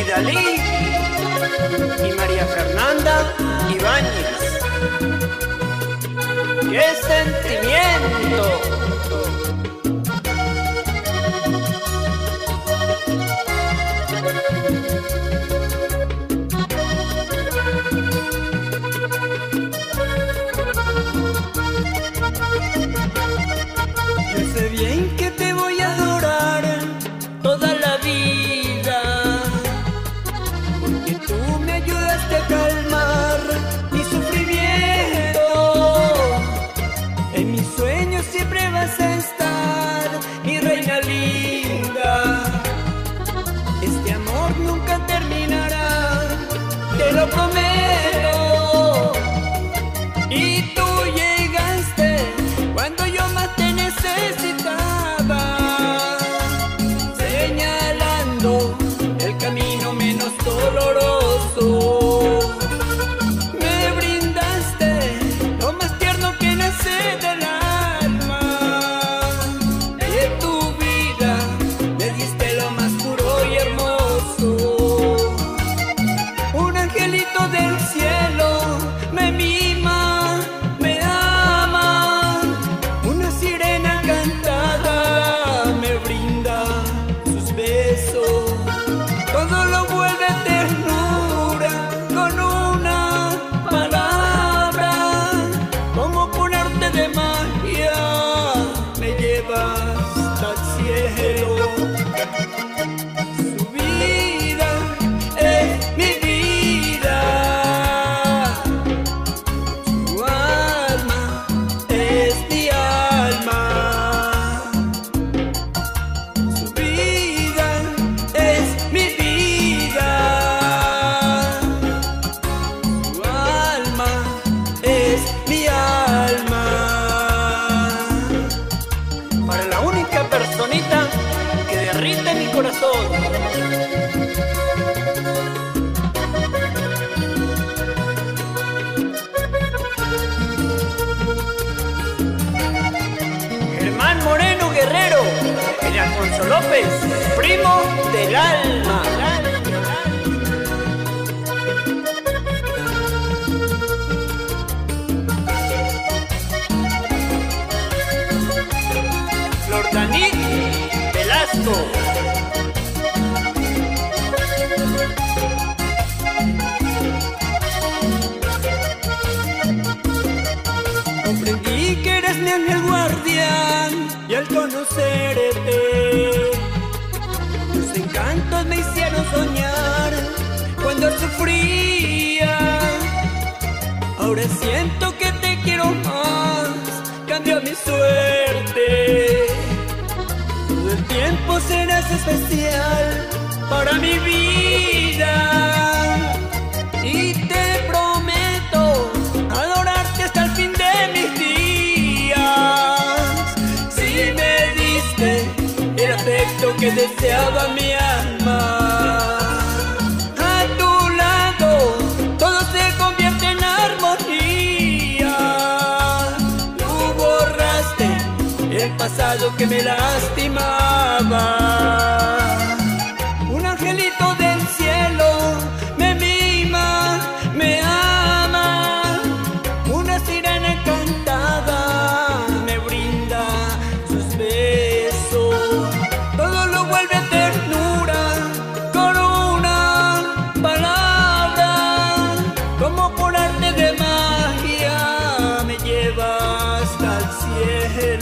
y Dalí y María Fernanda Ibáñez. ¡Qué sentimiento! eres. Germán Moreno Guerrero, el Alfonso López, primo del alma. Flor Velasco. conocerte. Tus encantos me hicieron soñar cuando sufría. Ahora siento que te quiero más, cambió mi suerte. Todo el tiempo serás especial para mi vida. Y que deseaba mi alma. A tu lado todo se convierte en armonía. Tú borraste el pasado que me lastimaba. Un angelito si es